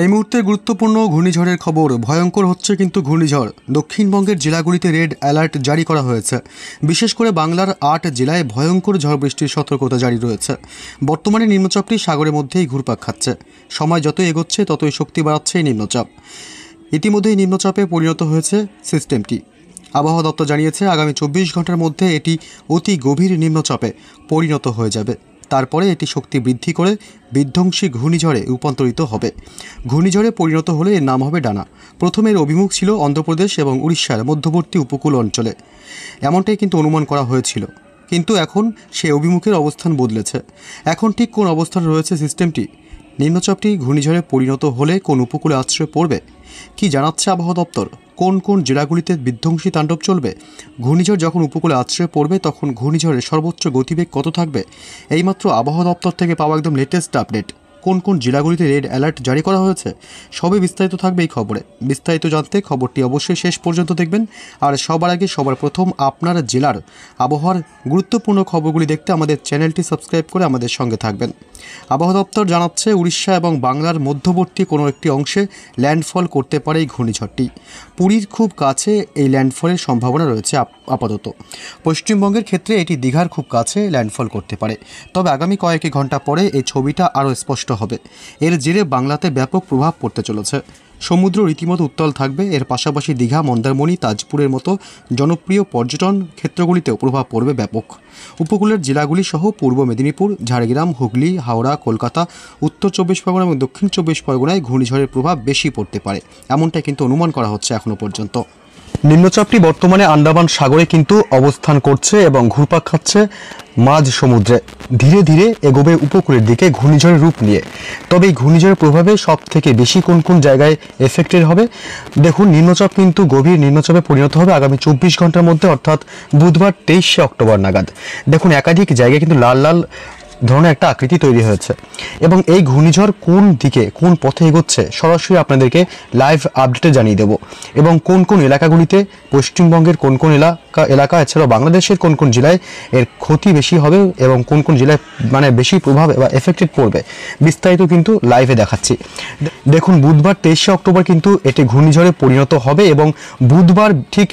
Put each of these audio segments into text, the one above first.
এই মুহূর্তে গুরুত্বপূর্ণ ঘূর্ণিঝড়ের খবর। ভয়ঙ্কর হচ্ছে কিন্তু ঘূর্ণিঝড়। দক্ষিণবঙ্গের জেলাগুলিতে রেড অ্যালার্ট জারি করা হয়েছে। বিশেষ করে বাংলার আট জেলায় ভয়ঙ্কর ঝড় বৃষ্টির সতর্কতা জারি রয়েছে। বর্তমানে নিম্নচাপটি সাগরের মধ্যেই ঘুরপাক খাচ্ছে। সময় যতই এগোচ্ছে, ততই শক্তি বাড়াচ্ছে এই নিম্নচাপ। ইতিমধ্যেই নিম্নচাপে পরিণত হয়েছে সিস্টেমটি। আবহাওয়া দপ্তর জানিয়েছে, আগামী চব্বিশ ঘণ্টার মধ্যে এটি অতি গভীর নিম্নচাপে পরিণত হয়ে যাবে। তারপরে এটি শক্তি বৃদ্ধি করে বিধ্বংসী ঘূর্ণিঝড়ে রূপান্তরিত হবে। ঘূর্ণিঝড়ে পরিণত হলে এর নাম হবে ডানা। প্রথমের অভিমুখ ছিল অন্ধ্রপ্রদেশ এবং উড়িষ্যার মধ্যবর্তী উপকূল অঞ্চলে। এমনটাই কিন্তু অনুমান করা হয়েছিল। কিন্তু এখন সে অভিমুখের অবস্থান বদলেছে। এখন ঠিক কোন অবস্থান রয়েছে সিস্টেমটি? নিম্নচাপটি ঘূর্ণিঝড়ে পরিণত হলে কোন উপকূলে আশ্রয় পড়বে? কি জানাচ্ছে আবহাওয়া দপ্তর? কোন কোন জেলাগুলিতে বিধ্বংসী তাণ্ডব চলবে? ঘূর্ণিঝড় যখন উপকূলে আশ্রয় পড়বে, তখন ঘূর্ণিঝড়ের সর্বোচ্চ গতিবেগ কত থাকবে? এইমাত্র আবহাওয়া দপ্তর থেকে পাওয়া একদম লেটেস্ট আপডেট কোন কোন জেলাগুলিতে রেড অ্যালার্ট জারি করা হয়েছে সবই বিস্তারিত থাকবে এই খবরে। বিস্তারিত জানতে খবরটি অবশ্যই শেষ পর্যন্ত দেখবেন। আর সবার আগে, সবার প্রথম আপনার জেলার আবহাওয়ার গুরুত্বপূর্ণ খবরগুলি দেখতে আমাদের চ্যানেলটি সাবস্ক্রাইব করে আমাদের সঙ্গে থাকবেন। আবহাওয়া দপ্তর জানাচ্ছে, উড়িষ্যা এবং বাংলার মধ্যবর্তী কোনো একটি অংশে ল্যান্ডফল করতে পারে এই ঘূর্ণিঝড়টি। পুরীর খুব কাছে এই ল্যান্ডফলের সম্ভাবনা রয়েছে আপাতত। পশ্চিমবঙ্গের ক্ষেত্রে এটি দীঘার খুব কাছে ল্যান্ডফল করতে পারে। তবে আগামী কয়েক ঘণ্টা পরে এই ছবিটা আরও স্পষ্ট হবে। এর জেরে বাংলাতে ব্যাপক প্রভাব পড়তে চলেছে। সমুদ্র রীতিমতো উত্তল থাকবে। এর পাশাপাশি দীঘা, মন্দারমণি, তাজপুরের মতো জনপ্রিয় পর্যটন ক্ষেত্রগুলিতেও প্রভাব পড়বে ব্যাপক। উপকূলের জেলাগুলি সহ পূর্ব মেদিনীপুর, ঝাড়গ্রাম, হুগলি, হাওড়া, কলকাতা, উত্তর চব্বিশ পরগনা এবং দক্ষিণ চব্বিশ পরগনায় ঘূর্ণিঝড়ের প্রভাব বেশি পড়তে পারে। এমনটাই কিন্তু অনুমান করা হচ্ছে এখনও পর্যন্ত। নিম্নচাপটি বর্তমানে আন্দামান সাগরে কিন্তু অবস্থান করছে এবং ঘুরপাক খাচ্ছে মাঝ সমুদ্রে। ধীরে ধীরে এগোবে উপকূলের দিকে ঘূর্ণিঝড়ের রূপ নিয়ে। তবে এই ঘূর্ণিঝড়ের প্রভাবে সব থেকে বেশি কোন কোন জায়গায় এফেক্টেড হবে? দেখুন, নিম্নচাপ কিন্তু গভীর নিম্নচাপে পরিণত হবে আগামী চব্বিশ ঘণ্টার মধ্যে, অর্থাৎ বুধবার তেইশে অক্টোবর নাগাদ। দেখুন, একাধিক জায়গায় কিন্তু লাল লাল ধরনের একটা আকৃতি তৈরি হয়েছে। এবং এই ঘূর্ণিঝড় কোন দিকে, কোন পথে এগোচ্ছে, সরাসরি আপনাদেরকে লাইভ আপডেটে জানিয়ে দেব। এবং কোন কোন এলাকাগুলিতে পশ্চিমবঙ্গের কোন কোন এলাকা এলাকা, এছাড়াও বাংলাদেশের কোন কোন জেলায় এর ক্ষতি বেশি হবে এবং কোন কোন জেলায় মানে বেশি প্রভাব বা এফেক্টেড পড়বে, বিস্তারিত কিন্তু লাইভে দেখাচ্ছি। দেখুন, বুধবার তেইশে অক্টোবর কিন্তু এটি ঘূর্ণিঝড়ে পরিণত হবে এবং বুধবার ঠিক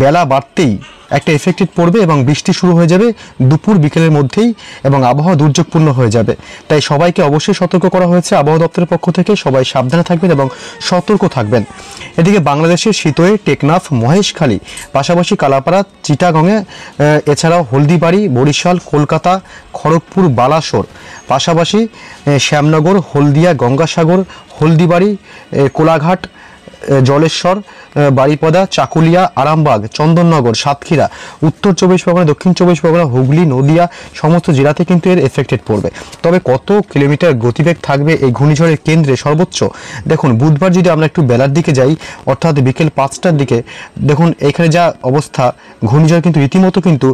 বেলা বাড়তেই একটা এফেক্টেড পড়বে এবং বৃষ্টি শুরু হয়ে যাবে দুপুর বিকেলের মধ্যেই এবং আবহাওয়া দুর্যোগপূর্ণ হয়ে যাবে। তাই সবাইকে অবশ্যই সতর্ক করা হয়েছে আবহাওয়া দপ্তরের পক্ষ থেকে। সবাই সাবধানে থাকবেন এবং সতর্ক থাকবেন। এদিকে বাংলাদেশের শীতয়ে টেকনাফ, মহেশখালী, পাশাপাশি কালাপাড়া, চিটাগংয়ে এছাড়াও হলদিবাড়ি, বরিশাল, কলকাতা, খড়গপুর, বালাসোর। পাশাপাশি শ্যামনগর, হলদিয়া, গঙ্গাসাগর, হলদিবাড়ি কোলাঘাট জলেশ্বর বারিপদা, চাকুলিয়া, আরামবাগ, চন্দননগর, সাতক্ষীরা, উত্তর চব্বিশ পরগনা, দক্ষিণ চব্বিশ পরগনা, হুগলি, নদিয়া সমস্ত জেলাতে কিন্তু এর এফেক্টেড পড়বে। তবে কত কিলোমিটার গতিবেগ থাকবে এই ঘূর্ণিঝড়ের কেন্দ্রে সর্বোচ্চ? দেখুন, বুধবার যদি আমরা একটু বেলার দিকে যাই, অর্থাৎ বিকেল পাঁচটার দিকে, দেখুন, এখানে যা অবস্থা, ঘূর্ণিঝড় কিন্তু রীতিমতো কিন্তু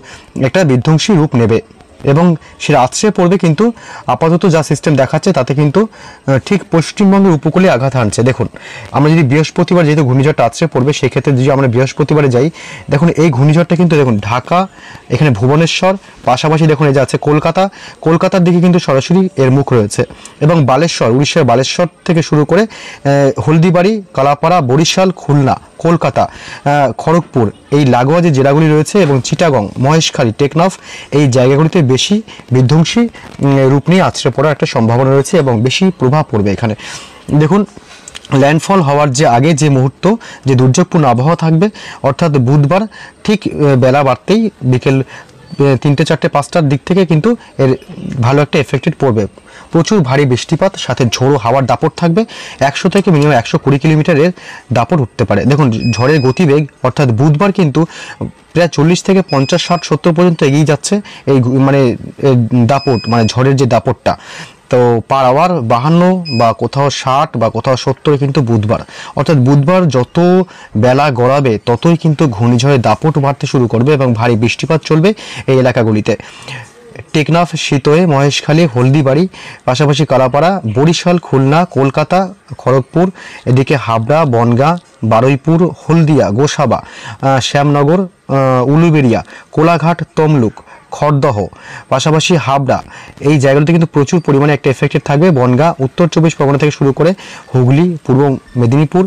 একটা বিধ্বংসী রূপ নেবে। এবং সেটা আছড়ে পড়বে কিন্তু আপাতত যা সিস্টেম দেখাচ্ছে তাতে কিন্তু ঠিক পশ্চিমবঙ্গের উপকূলে আঘাত হানছে। দেখুন, আমরা যদি বৃহস্পতিবার যেহেতু ঘূর্ণিঝড়টা আছড়ে পড়বে, সেক্ষেত্রে যদি আমরা বৃহস্পতিবারে যাই, দেখুন এই ঘূর্ণিঝড়টা কিন্তু দেখুন ঢাকা, এখানে ভুবনেশ্বর, পাশাপাশি দেখুন এই যে আছে কলকাতা। কলকাতার দিকে কিন্তু সরাসরি এর মুখ রয়েছে এবং বালেশ্বর, উড়িষ্যার বালেশ্বর থেকে শুরু করে হলদিবাড়ি, কালাপাড়া, বরিশাল, খুলনা। কলকাতা খড়গপুর, এই লাগোয়া যে জেলাগুলি রয়েছে এবং চিটাগং, মহেশখালী, টেকনফ, এই জায়গাগুলিতে বেশি বিধ্বংসী রূপ নিয়ে আছড়ে পড়ার একটা সম্ভাবনা রয়েছে এবং বেশি প্রভাব পড়বে এখানে। দেখুন ল্যান্ডফল হওয়ার যে আগে যে মুহূর্ত, যে দুর্যোগপূর্ণ আবহাওয়া থাকবে, অর্থাৎ বুধবার ঠিক বেলা বাড়তেই বিকেল তিনটে, চারটে, পাঁচটার দিক থেকে কিন্তু এর ভালো একটা এফেক্টেড পড়বে। প্রচুর ভারী বৃষ্টিপাত, সাথে ঝোড়ো হাওয়ার দাপট থাকবে। একশো থেকে মিনিমাম একশো কুড়ি কিলোমিটারের দাপট উঠতে পারে। দেখুন, ঝড়ের গতিবেগ, অর্থাৎ বুধবার কিন্তু প্রায় চল্লিশ থেকে পঞ্চাশ, ষাট, সত্তর পর্যন্ত এগিয়ে যাচ্ছে এই মানে দাপট মানে ঝড়ের যে দাপটটা। তো পার আওয়ার বাহান্ন বা কোথাও ষাট বা কোথাও সত্তর কিন্তু বুধবার। অর্থাৎ বুধবার যত বেলা গড়াবে, ততই কিন্তু ঘূর্ণিঝড়ের দাপট বাড়তে শুরু করবে এবং ভারী বৃষ্টিপাত চলবে এই এলাকাগুলিতে। টেকনাফ শীতয়ে মহেশখালী, হলদিবাড়ি, পাশাপাশি কালাপাড়া, বরিশাল, খুলনা, কলকাতা, খড়গপুর, এদিকে হাবড়া, বনগাঁ, বারুইপুর, হলদিয়া, গোসাবা শ্যামনগর উলুবেড়িয়া, কোলাঘাট, তমলুক। খড়দহ। পাশাপাশি হাবড়া। এই জায়গাগুলোতে কিন্তু প্রচুর পরিমাণে একটা এফেক্টেড থাকবে বনগা, উত্তর চব্বিশ পরগনা থেকে শুরু করে হুগলি, পূর্ব মেদিনীপুর,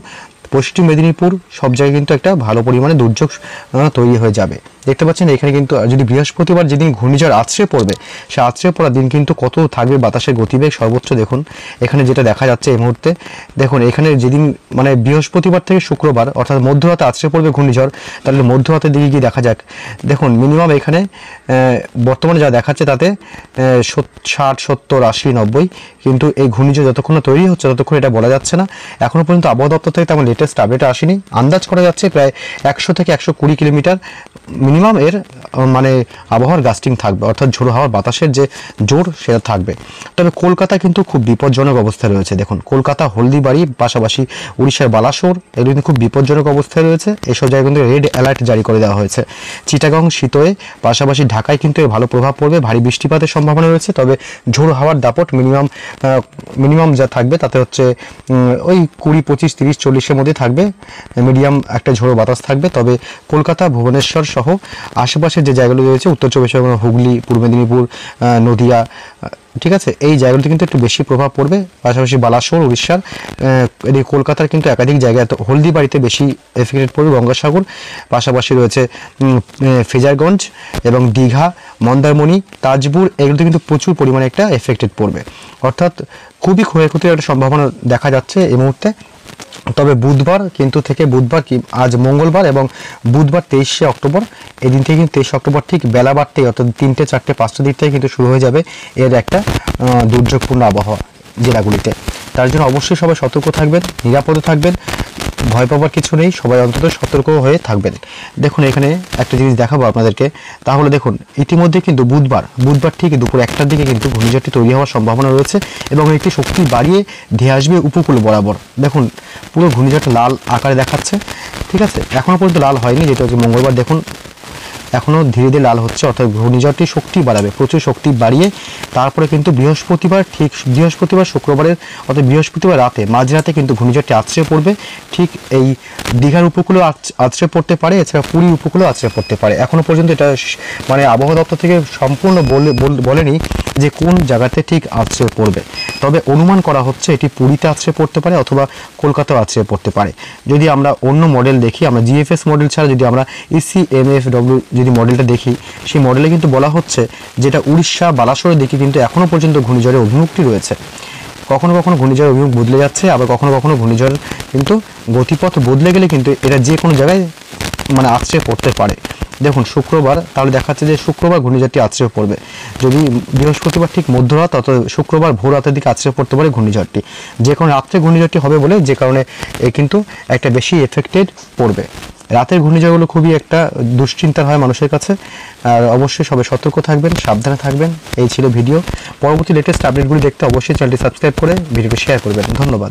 পশ্চিম মেদিনীপুর, সব জায়গায় কিন্তু একটা ভালো পরিমাণে দুর্যোগ তৈরি হয়ে যাবে। দেখতে পাচ্ছেন এখানে কিন্তু যদি বৃহস্পতিবার যেদিন ঘূর্ণিঝড় আছড়ে পড়বে সে আছড়ে পড়ার দিন কিন্তু কত থাকবে বাতাসের গতিবেগ সর্বোচ্চ দেখুন। এখানে যেটা দেখা যাচ্ছে এই মুহূর্তে, দেখুন এখানে যেদিন মানে বৃহস্পতিবার থেকে শুক্রবার, অর্থাৎ মধ্যরাতে আছড়ে পড়বে ঘূর্ণিঝড়, তাহলে মধ্যরাতের দিকে গিয়ে দেখা যাক। দেখুন মিনিমাম এখানে বর্তমানে যা দেখাচ্ছে তাতে ষাট, সত্তর, আশি, নব্বই, কিন্তু এই ঘূর্ণিঝড় যতক্ষণ না তৈরি হচ্ছে ততক্ষণ এটা বলা যাচ্ছে না। এখনও পর্যন্ত আবহাওয়া দপ্তর থেকে তেমন লেটেস্ট আপডেট আসেনি। আন্দাজ করা যাচ্ছে প্রায় একশো থেকে একশো কুড়ি কিলোমিটার মিনিমাম এর মানে আবহাওয়ার গাস্টিং থাকবে, অর্থাৎ ঝোড়ো হাওয়ার বাতাসের যে জোর সেটা থাকবে। তবে কলকাতা কিন্তু খুব বিপজ্জনক অবস্থায় রয়েছে। দেখুন, কলকাতা, হলদিবাড়ি, পাশাপাশি উড়িষ্যার বালাসোর, এগুলো কিন্তু খুব বিপজ্জনক অবস্থায় রয়েছে। এসব জায়গায় কিন্তু রেড অ্যালার্ট জারি করে দেওয়া হয়েছে। চিটাগং শীতয়ে পাশাপাশি ঢাকায় কিন্তু এর ভালো প্রভাব পড়বে। ভারী বৃষ্টিপাতের সম্ভাবনা রয়েছে, তবে ঝোড়ো হাওয়ার দাপট মিনিমাম মিনিমাম যা থাকবে তাতে হচ্ছে ওই কুড়ি, পঁচিশ, তিরিশ, চল্লিশের মধ্যে থাকবে। মিডিয়াম একটা ঝোড়ো বাতাস থাকবে। তবে কলকাতা, ভুবনেশ্বর সহ আশেপাশের যে জায়গাগুলো রয়েছে, উত্তর চব্বিশ পরগনা, হুগলি, পূর্ব মেদিনীপুর নদিয়া ঠিক আছে? এই জায়গাগুলোতে কিন্তু একটু বেশি প্রভাব পড়বে। পাশাপাশি বালাসোর, উড়িষ্যার এদিকে কলকাতার কিন্তু একাধিক জায়গায় হলদিবাড়িতে বেশি এফেক্টেড পড়বে। গঙ্গাসাগর, পাশাপাশি রয়েছে ফেজারগঞ্জ এবং দীঘা, মন্দারমণি, তাজপুর, এগুলোতে কিন্তু প্রচুর পরিমাণে একটা এফেক্টেড পড়বে। অর্থাৎ খুবই ক্ষয়ক্ষতির একটা সম্ভাবনা দেখা যাচ্ছে এই মুহূর্তে। তবে বুধবার কিন্তু থেকে বুধবার কি আজ মঙ্গলবার এবং বুধবার তেইশে অক্টোবর। এই দিন থেকে কিন্তু তেইশে অক্টোবর ঠিক বেলা বাড়তেই অর্থাৎ তিনটে, চারটে পাঁচটা দিক থেকে কিন্তু শুরু হয়ে যাবে এর একটা দুর্যোগপূর্ণ আবহাওয়া জেলাগুলিতে। তার জন্য অবশ্যই সবাই সতর্ক থাকবেন, নিরাপদে থাকবেন। ভয় পাবার কিছু নেই, সবাই অন্তত সতর্ক হয়ে থাকবেন। দেখুন, এখানে একটা জিনিস দেখাবো আপনাদেরকে। তাহলে দেখুন, ইতিমধ্যে কিন্তু বুধবার বুধবার ঠিক দুপুর একটার দিকে কিন্তু ঘূর্ণিঝড়টি তৈরি হওয়ার সম্ভাবনা রয়েছে এবং একটি শক্তি বাড়িয়ে ধেয়ে আসবে উপকূল বরাবর। দেখুন, পুরো ঘূর্ণিঝড়টা লাল আকারে দেখাচ্ছে। ঠিক আছে এখনও পর্যন্ত লাল হয়নি, যেটা হচ্ছে মঙ্গলবার। দেখুন এখনও ধীরে ধীরে লাল হচ্ছে, অর্থাৎ ঘূর্ণিঝড়টি শক্তি বাড়াবে, প্রচুর শক্তি বাড়িয়ে তারপরে কিন্তু বৃহস্পতিবার ঠিক, বৃহস্পতিবার শুক্রবারের, অর্থাৎ বৃহস্পতিবার রাতে, মাঝরাতে কিন্তু ঘূর্ণিঝড়টি আছড়ে পড়বে, ঠিক এই দীঘার উপকূলেও আশ্রয় পড়তে পারে, এছাড়া পুরী উপকূলেও আছড়ে পড়তে পারে। এখনও পর্যন্ত এটা মানে আবহাওয়া দপ্তর থেকে সম্পূর্ণ বল- বলেনি যে কোন জায়গাতে ঠিক আছড়ে পড়বে। তবে অনুমান করা হচ্ছে এটি পুরীতে আছড়ে পড়তে পারে অথবা কলকাতাও আছড়ে পড়তে পারে। যদি আমরা অন্য মডেল দেখি, আমরা জিএফএস মডেল ছাড়া যদি আমরা E EC M F W যদি মডেলটা দেখি, সেই মডেলে কিন্তু বলা হচ্ছে যেটা উড়িষ্যা, বালাসোরের দিকে কিন্তু এখনও পর্যন্ত ঘূর্ণিঝড়ের অভিমুখটি রয়েছে। কখনো কখনো ঘূর্ণিঝড়ের অভিমুখ বদলে যাচ্ছে, আবার কখনো কখনো ঘূর্ণিঝড় কিন্তু গতিপথ বদলে গেলে কিন্তু এটা যে কোনো জায়গায় মানে আছড়ে পড়তে পারে। শুক্রবার, তাহলে দেখাচ্ছে যে শুক্রবার ঘূর্ণিঝড়টি আছড়ে পড়বে। যদি বৃহস্পতিবার ঠিক মধ্যরাত অত শুক্রবার ভোর রাতের দিকে আছড়ে পড়তে পারে ঘূর্ণিঝড়টি। যে কোনো রাত্রে ঘূর্ণিঝড়টি হবে বলে, যে কারণে এ কিন্তু একটা বেশি এফেক্টেড পড়বে। রাতের ঘূর্ণিঝড়গুলো খুবই একটা দুশ্চিন্তার হয় মানুষের কাছে। আর অবশ্যই সবাই সতর্ক থাকবেন, সাবধানে থাকবেন। এই ছিল ভিডিও। পরবর্তী লেটেস্ট আপডেটগুলি দেখতে অবশ্যই চ্যানেলটি সাবস্ক্রাইব করে ভিডিওটি শেয়ার করবেন। ধন্যবাদ।